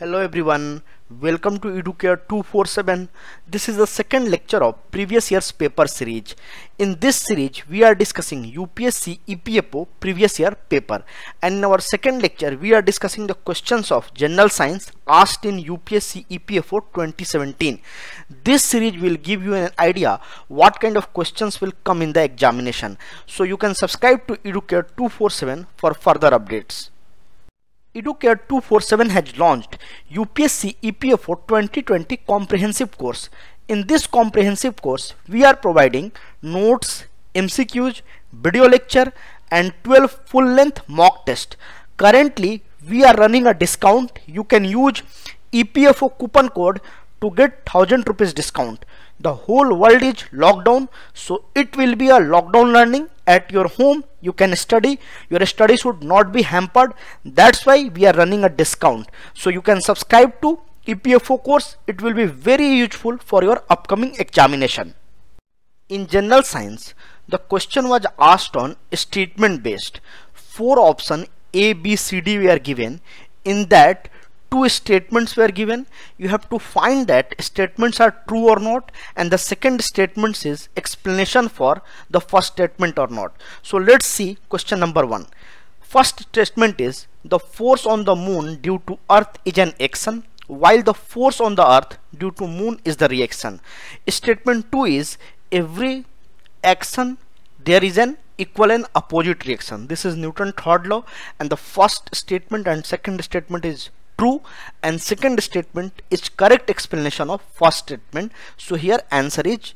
Hello everyone, welcome to Educare 247. This is the second lecture of previous year's paper series. In this series, we are discussing UPSC EPFO previous year paper. And in our second lecture, we are discussing the questions of general science asked in UPSC EPFO 2017. This series will give you an idea what kind of questions will come in the examination. So you can subscribe to Educare 247 for further updates. Educare 247 has launched UPSC EPFO 2020 comprehensive course. In this comprehensive course, we are providing notes, MCQs, video lecture and 12 full-length mock test. Currently, we are running a discount. You can use EPFO coupon code to get 1000 rupees discount the whole world is lockdown so it will be a lockdown learning at your home you can study. Your study should not be hampered. That's why we are running a discount. So you can subscribe to EPFO course. It will be very useful for your upcoming examination. In general science the question was asked on statement based four option A B C D were given. In that two statements were given. You have to find that statements are true or not and the second statement is explanation for the first statement or not. So let's see question number one. First statement is the force on the moon due to earth is an action while the force on the earth due to moon is the reaction. Statement 2 is every action there is an equal and opposite reaction. This is newton third law and the first statement and second statement is true and second statement is correct explanation of first statement. So here answer is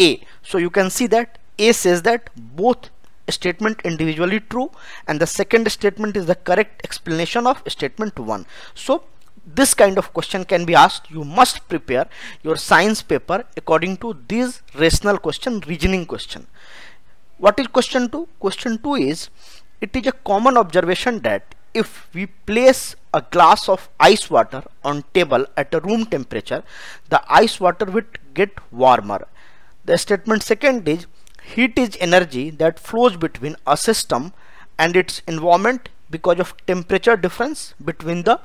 A. So you can see that A says that both statement individually true and the second statement is the correct explanation of statement 1 so this kind of question can be asked. You must prepare your science paper according to this rational question reasoning question. What is question 2 question 2 is it is a common observation that if we place a glass of ice water on table at a room temperature the ice water will get warmer. The statement second is heat is energy that flows between a system and its environment because of temperature difference between the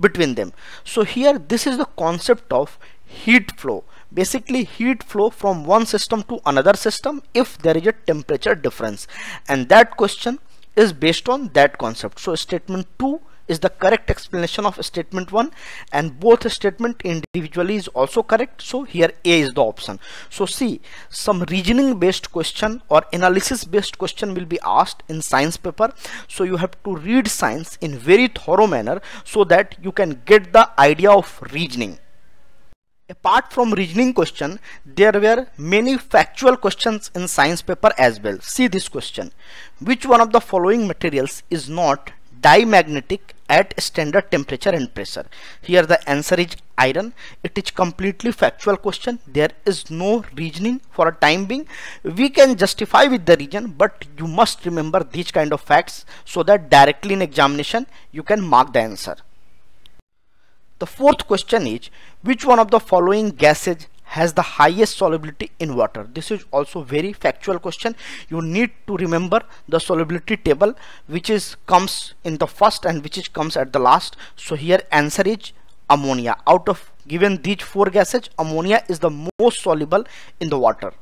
between them. So here this is the concept of heat flow. Basically heat flow from one system to another system if there is a temperature difference. And that question is based on that concept. So statement 2 is the correct explanation of statement 1 and both statement individually is also correct so here A is the option so see some reasoning based question or analysis based question will be asked in science paper so you have to read science in very thorough manner so that you can get the idea of reasoning Apart from reasoning question, there were many factual questions in science paper as well. See this question. Which one of the following materials is not diamagnetic at standard temperature and pressure? Here the answer is iron. It is completely factual question. There is no reasoning for a time being. We can justify with the reason but you must remember these kind of facts so that directly in examination you can mark the answer. The fourth question is which one of the following gases has the highest solubility in water. This is also very factual question. You need to remember the solubility table which is comes in the first and which is comes at the last. So here answer is ammonia. Out of given these four gases ammonia is the most soluble in the water.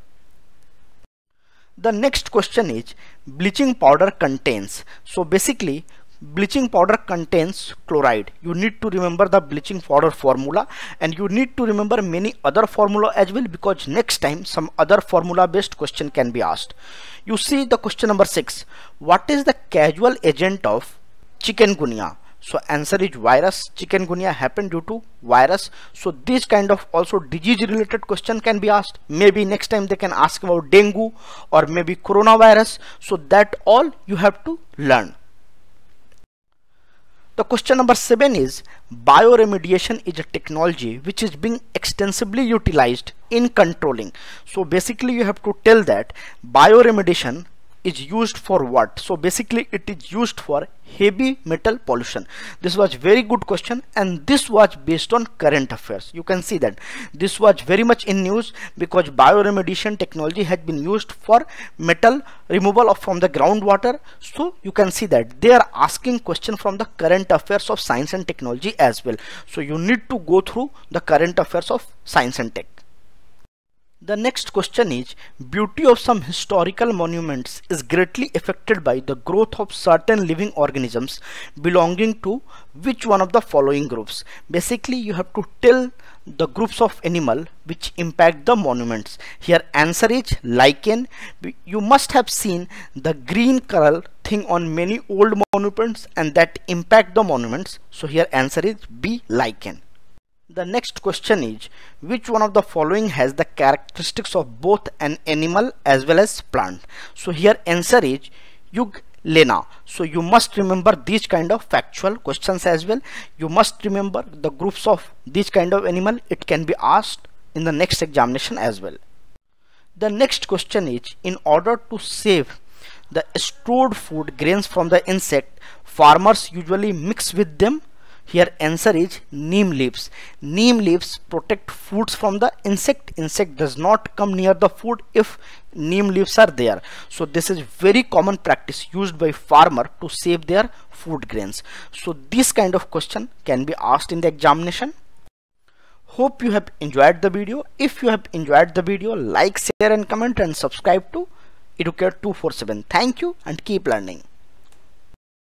The next question is bleaching powder contains. So basically bleaching powder contains chloride. You need to remember the bleaching powder formula and you need to remember many other formula as well because next time some other formula based question can be asked. You see the question number 6 what is the causal agent of chikungunya? So answer is virus. Chikungunya happened due to virus. So this kind of also disease related question can be asked. Maybe next time they can ask about dengue or maybe coronavirus. So that all you have to learn the question number seven is bioremediation is a technology which is being extensively utilized in controlling. So basically you have to tell that bioremediation is used for what? So basically it is used for heavy metal pollution. This was very good question and this was based on current affairs. You can see that. This was very much in news because bioremediation technology has been used for metal removal of from the groundwater. So you can see that. They are asking question from the current affairs of science and technology as well. So you need to go through the current affairs of science and tech the next question is, beauty of some historical monuments is greatly affected by the growth of certain living organisms belonging to which one of the following groups. Basically, you have to tell the groups of animal which impact the monuments. Here answer is lichen. You must have seen the green color thing on many old monuments and that impact the monuments. So here answer is B lichen. The next question is which one of the following has the characteristics of both an animal as well as plant. So here answer is Euglena. So you must remember these kind of factual questions as well. You must remember the groups of these kind of animal. It can be asked in the next examination as well. The next question is in order to save the stored food grains from the insect farmers usually mix with them here answer is neem leaves. Neem leaves protect foods from the insect. Insect does not come near the food if neem leaves are there. So this is very common practice used by farmer to save their food grains. So this kind of question can be asked in the examination. Hope you have enjoyed the video. If you have enjoyed the video like share and comment and subscribe to educare 247 thank you and keep learning